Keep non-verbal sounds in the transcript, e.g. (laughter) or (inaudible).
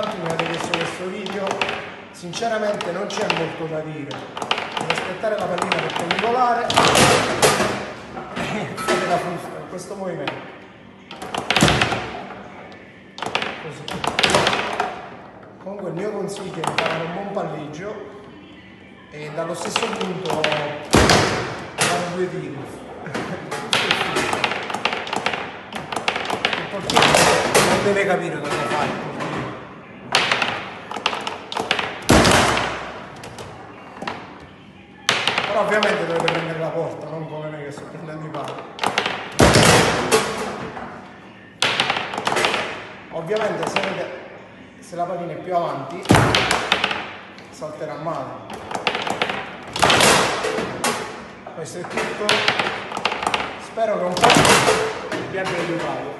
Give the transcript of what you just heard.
tanti mi avete chiesto questo video, sinceramente non c'è molto da dire. Devi aspettare la pallina perpendicolare e (laughs) fate la frusta in questo movimento. Così. Comunque il mio consiglio è di fare un buon palleggio e dallo stesso punto fare due tiri. (laughs) Il portiere non deve capire cosa fa Ovviamente dovete prendere la porta, non come me che sto prendendo i pali. Ovviamente se, avete- se la pallina è più avanti salterà male. Questo è tutto. Spero che un po' vi abbia aiutato.